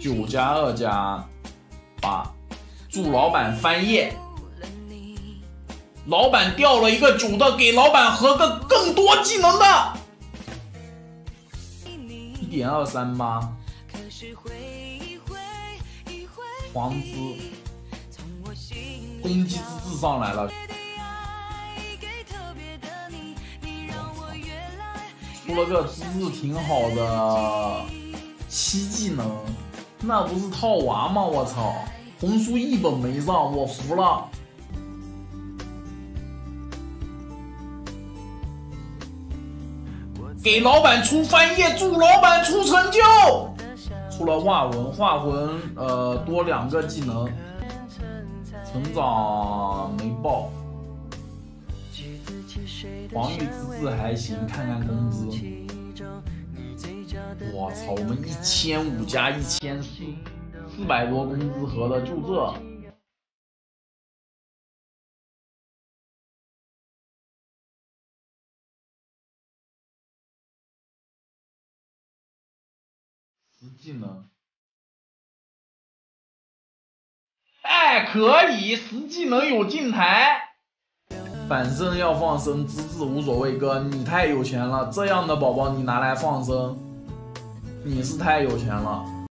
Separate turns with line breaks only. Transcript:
九加二加八，祝老板翻页。老板掉了一个九的，给老板合个更多技能的。一点二三八，黄资，攻击资质上来了。出了个资质挺好的七技能，那不是套娃吗？我操，红书一本没上，我服了。给老板出翻页，祝老板出成就。出了化魂，化魂呃多两个技能，成长没爆。防御资质还行，看看工资。我操，我们一千五加一千四，四百多工资合的就这。十技能，哎，可以，十技能有进台。反正要放生，资质无所谓，哥，你太有钱了。这样的宝宝你拿来放生，你是太有钱了。